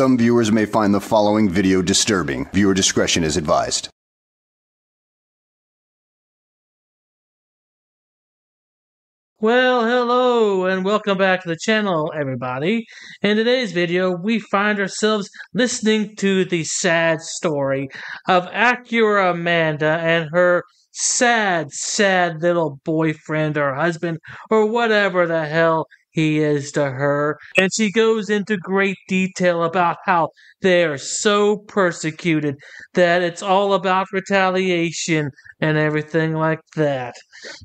Some viewers may find the following video disturbing. Viewer discretion is advised. Well, hello and welcome back to the channel, everybody. In today's video, we find ourselves listening to the sad story of Acura Amanda and her sad, sad little boyfriend or husband or whatever the hell he is to her. And she goes into great detail about how they are so persecuted that it's all about retaliation and everything like that.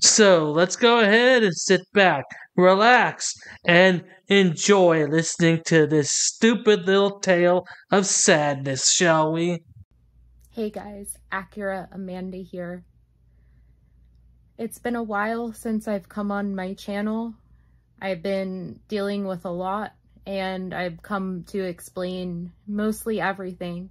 So let's go ahead and sit back, relax, and enjoy listening to this stupid little tale of sadness, shall we? Hey guys, Acura Amanda here. It's been a while since I've come on my channel I've been dealing with a lot and I've come to explain mostly everything.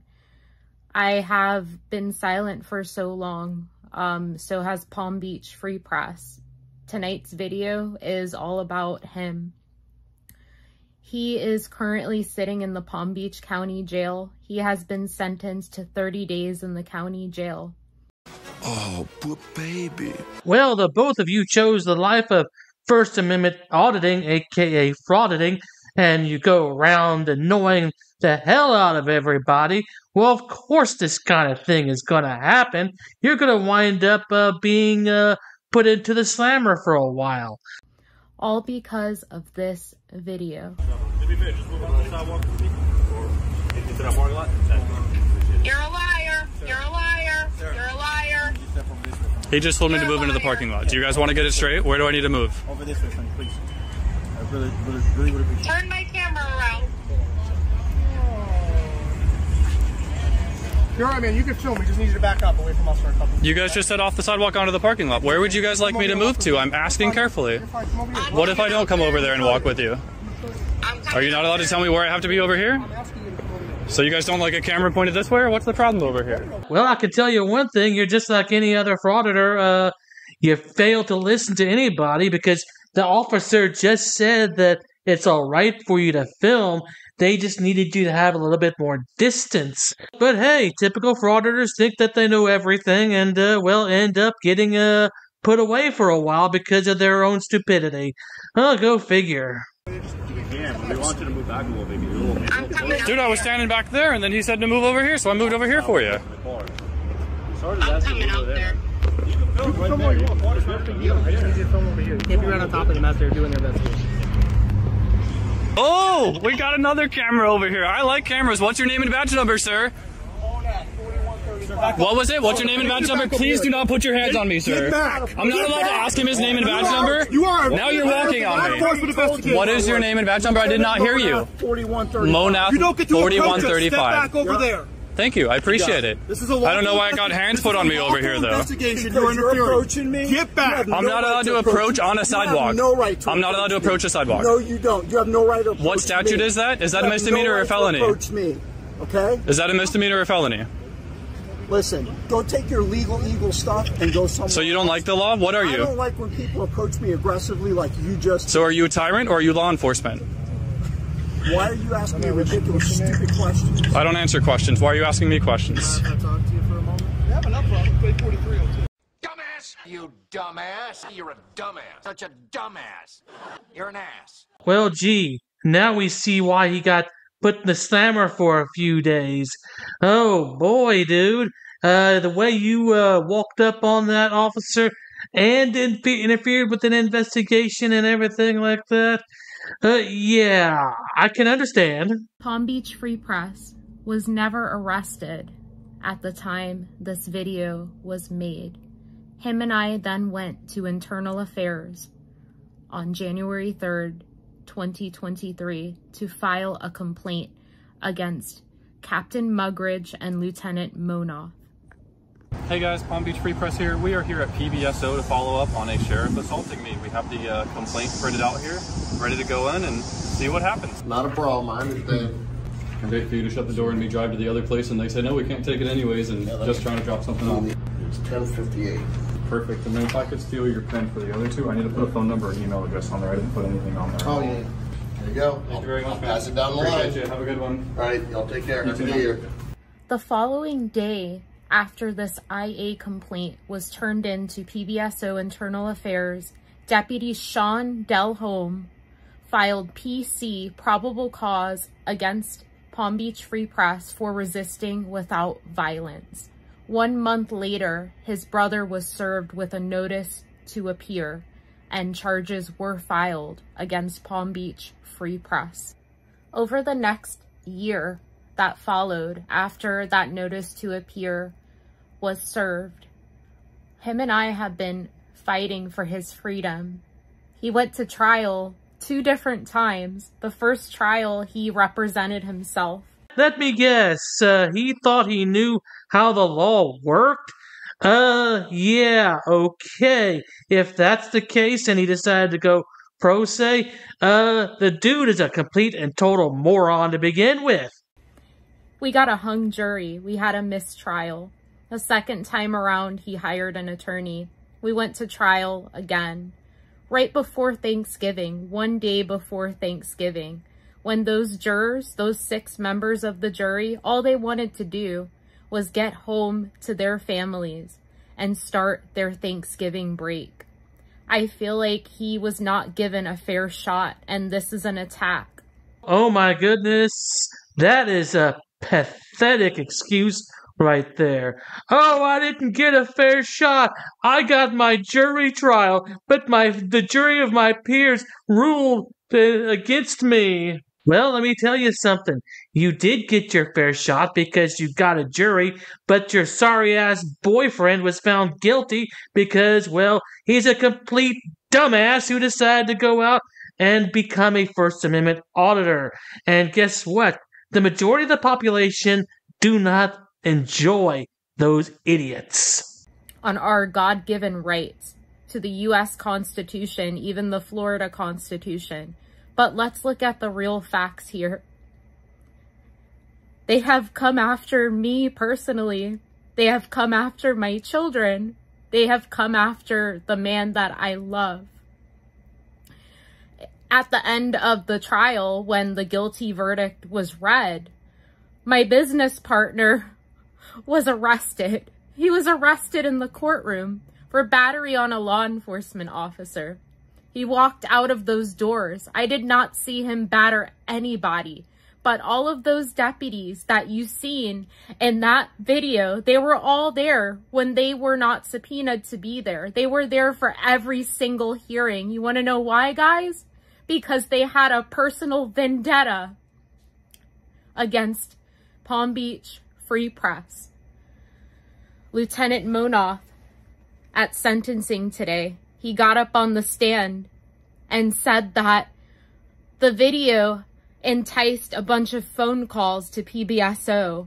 I have been silent for so long, um, so has Palm Beach Free Press. Tonight's video is all about him. He is currently sitting in the Palm Beach County Jail. He has been sentenced to 30 days in the county jail. Oh, poor baby. Well, the both of you chose the life of First Amendment auditing, aka frauditing, and you go around annoying the hell out of everybody, well, of course, this kind of thing is going to happen. You're going to wind up uh, being uh, put into the slammer for a while. All because of this video. You're a liar. You're a liar. You're a liar. He just told me to move into the parking lot. Do you guys want to get it straight? Where do I need to move? Over this way, son, please. I really, really, really would appreciate Turn my camera around. You're alright, man. You can film. We just need you to back up away from us for a couple. You guys just said off the sidewalk onto the parking lot. Where would you guys like me to move to? I'm asking carefully. You're fine. Come over here. What if I don't come over there and walk with you? Are you not allowed to tell me where I have to be over here? So you guys don't like a camera pointed this way, or what's the problem over here? Well, I can tell you one thing you're just like any other frauditor. Uh, you fail to listen to anybody because the officer just said that it's all right for you to film. They just needed you to have a little bit more distance. But hey, typical frauditors think that they know everything and, uh, well, end up getting uh, put away for a while because of their own stupidity. Oh, go figure. I'm coming out Dude, I was standing back there, and then he said to move over here, so I moved over here for you. I'm coming out there. Come on, you want. It's not a big deal. I just need you to film over here. You can't be right on top of them as they're doing their investigation. Oh, we got another camera over here. I like cameras. What's your name and badge number, sir? What was it? What's your name and badge number? Please do not put your hands on me, sir. Get back. I'm not allowed to ask him his name and badge number. You are. Now you're walking on me. Enforcement investigation. What is your name and badge number? I did not hear you. 4135. Monath You don't get to approach us. 4135. Step back over there. Thank you. I appreciate it. This is a I don't know why I got hands put on me over here, though. Investigation. You're you're interfering. approaching me. Get back. I'm not allowed to approach approach on a sidewalk. no right to I'm not allowed to approach a sidewalk. No, you don't. You have no right to approach What statute me. is that? Is that a misdemeanor no or a felony? approach me. Okay? Is that a misdemeanor or a felony? Listen, go take your legal eagle stuff and go somewhere. So you don't like the law? What are you? I don't like when people approach me aggressively like you just. So are you a tyrant or are you law enforcement? Why are you asking me ridiculous, stupid questions? I don't answer questions. Why are you asking me questions? Can I talk to you for a moment? You have enough problem. Play 4302. Dumbass! You dumbass! You're a dumbass. Such a dumbass. You're an ass. Well, gee, now we see why he got put in the slammer for a few days. Oh boy, dude. Uh, the way you uh, walked up on that officer and in- interfered with an investigation and everything like that. Uh, yeah, I can understand. Palm Beach Free Press was never arrested at the time this video was made. Him and I then went to Internal Affairs on January 3rd, 2023 to file a complaint against Captain Mugridge and Lieutenant Monoff. Hey guys, Palm Beach Free Press here. We are here at PBSO to follow up on a sheriff assaulting me. We have the uh, complaint printed out here, ready to go in and see what happens. Not a problem, I understand. And wait for you to shut the door and me drive to the other place and they say, no, we can't take it anyways and just trying to drop something off. It's ten fifty-eight. Perfect. And then if I could steal your pen for the other two, I need to put a phone number and email address on there. I didn't put anything on there. Oh, yeah. There you go. Thank you very much, I'll pass it down the Appreciate line. you. Have a good one. All right, y'all take care. You Happy too, New. Year. The following day, after this IA complaint was turned in to PBSO Internal Affairs, Deputy Sean Delholme filed PC probable cause against Palm Beach Free Press for resisting without violence. One month later, his brother was served with a notice to appear and charges were filed against Palm Beach Free Press. Over the next year that followed after that notice to appear was served, him and I have been fighting for his freedom. He went to trial two different times. The first trial, he represented himself. Let me guess, uh, he thought he knew how the law worked? Uh, yeah, okay. If that's the case and he decided to go pro se, uh, the dude is a complete and total moron to begin with. We got a hung jury. We had a mistrial. The second time around, he hired an attorney. We went to trial again. Right before Thanksgiving, one day before Thanksgiving, when those jurors, those six members of the jury, all they wanted to do was get home to their families and start their Thanksgiving break. I feel like he was not given a fair shot, and this is an attack. Oh my goodness, that is a pathetic excuse right there. Oh, I didn't get a fair shot. I got my jury trial, but my the jury of my peers ruled against me. Well, let me tell you something. You did get your fair shot because you got a jury, but your sorry ass boyfriend was found guilty because, well, he's a complete dumbass who decided to go out and become a First Amendment auditor. And guess what? The majority of the population do not enjoy those idiots. on our God given rights to the US Constitution, even the Florida Constitution. But let's look at the real facts here. They have come after me personally. They have come after my children. They have come after the man that I love. At the end of the trial, when the guilty verdict was read, my business partner was arrested. He was arrested in the courtroom for battery on a law enforcement officer. He walked out of those doors. I did not see him batter anybody. But all of those deputies that you seen in that video, they were all there when they were not subpoenaed to be there. They were there for every single hearing. You want to know why, guys? Because they had a personal vendetta against Palm Beach Free Press. Lieutenant Monoth at sentencing today, he got up on the stand and said that the video enticed a bunch of phone calls to PBSO.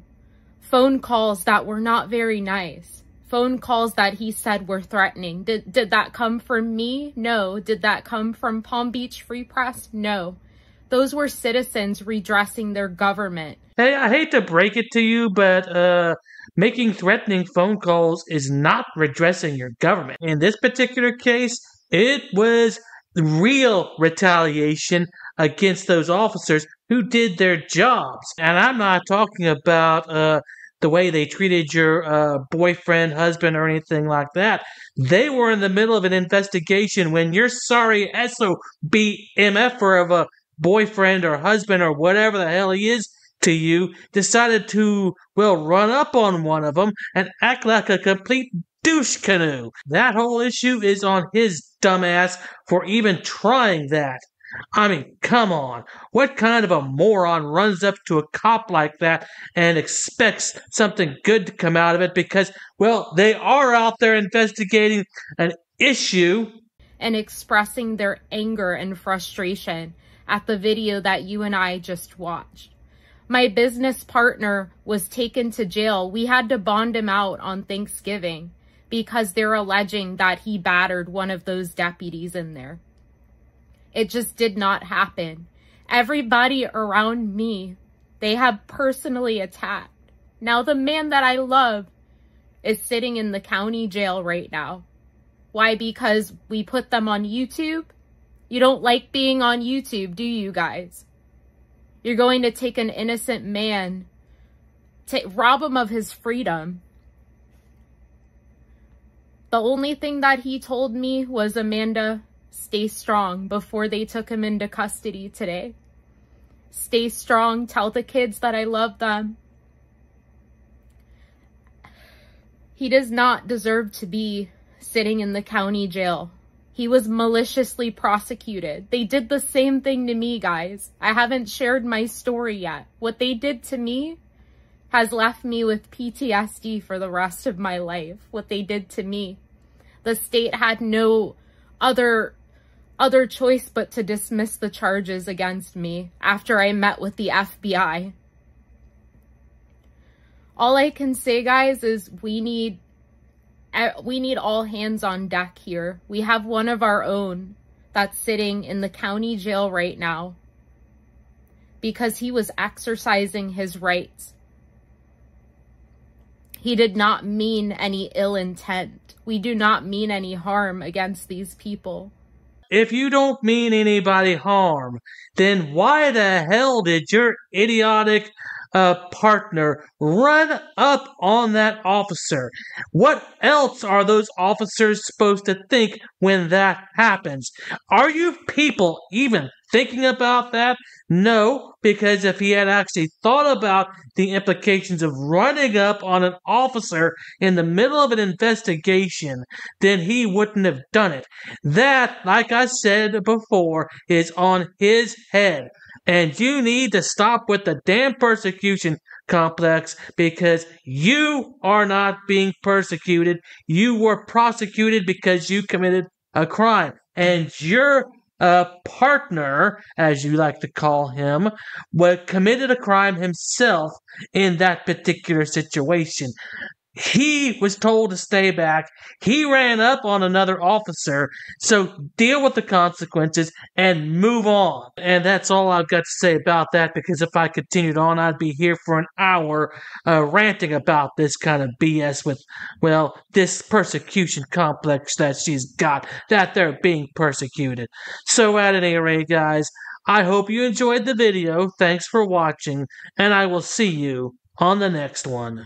Phone calls that were not very nice. Phone calls that he said were threatening. Did, did that come from me? No. Did that come from Palm Beach Free Press? No. Those were citizens redressing their government. Hey, I hate to break it to you, but uh, making threatening phone calls is not redressing your government. In this particular case, it was real retaliation against those officers who did their jobs. And I'm not talking about uh, the way they treated your uh, boyfriend, husband, or anything like that. They were in the middle of an investigation when your sorry SOBMF of a boyfriend or husband or whatever the hell he is to you decided to, well, run up on one of them and act like a complete douche canoe. That whole issue is on his dumbass for even trying that. I mean, come on. What kind of a moron runs up to a cop like that and expects something good to come out of it because, well, they are out there investigating an issue. and expressing their anger and frustration at the video that you and I just watched. My business partner was taken to jail. We had to bond him out on Thanksgiving because they're alleging that he battered one of those deputies in there. It just did not happen. Everybody around me, they have personally attacked. Now the man that I love is sitting in the county jail right now. Why? Because we put them on YouTube You don't like being on YouTube, do you guys? You're going to take an innocent man, take, rob him of his freedom. The only thing that he told me was, Amanda, stay strong before they took him into custody today. Stay strong. Tell the kids that I love them. He does not deserve to be sitting in the county jail. He was maliciously prosecuted. They did the same thing to me, guys. I haven't shared my story yet. What they did to me has left me with PTSD for the rest of my life. What they did to me. The state had no other other choice but to dismiss the charges against me after I met with the FBI. All I can say, guys, is we need we need all hands on deck here. We have one of our own that's sitting in the county jail right now because he was exercising his rights. He did not mean any ill intent. We do not mean any harm against these people. If you don't mean anybody harm, then why the hell did your idiotic uh, partner run up on that officer. What else are those officers supposed to think when that happens? Are you people even thinking about that? No, because if he had actually thought about the implications of running up on an officer in the middle of an investigation, then he wouldn't have done it. That, like I said before, is on his head. And you need to stop with the damn persecution complex because you are not being persecuted. You were prosecuted because you committed a crime. And your uh, partner, as you like to call him, was committed a crime himself in that particular situation. He was told to stay back. He ran up on another officer. So deal with the consequences and move on. And that's all I've got to say about that because if I continued on, I'd be here for an hour uh, ranting about this kind of BS with, well, this persecution complex that she's got, that they're being persecuted. So at any rate, guys, I hope you enjoyed the video. Thanks for watching, and I will see you on the next one.